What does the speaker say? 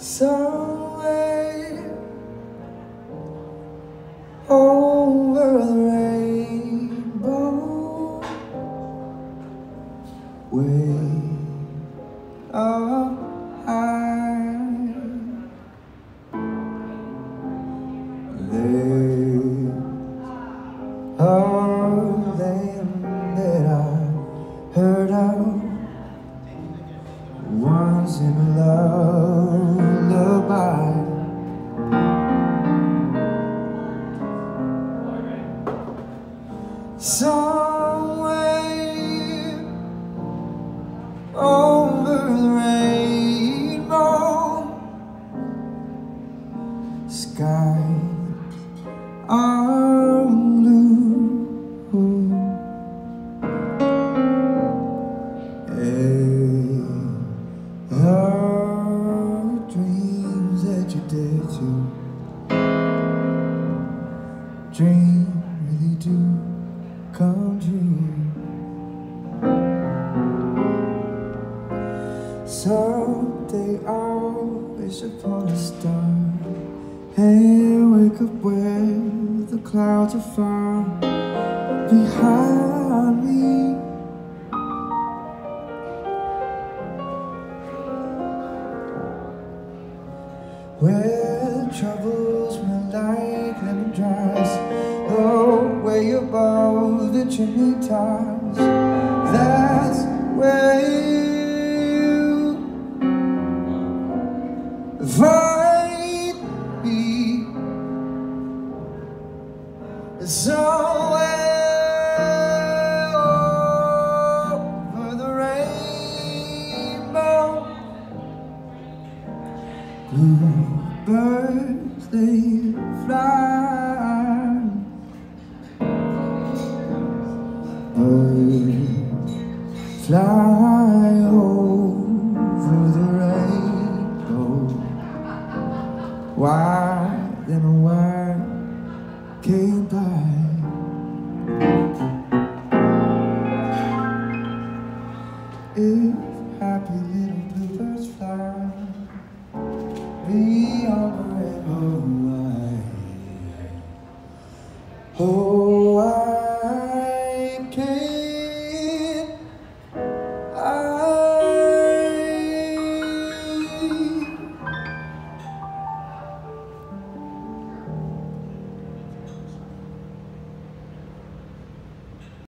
somewhere over the rainbow, way up high. In a lullaby. Somewhere over the rainbow, skies are dream really do come true. Someday I'll wish upon a star and wake up where the clouds are far behind me. Where troubles way above the chimney tops. That's where you find me. Somewhere over the rainbow. Bluebirds they fly fly over the rainbow. Why then a wire came by. If happy little bluebirds fly beyond the rainbow line oh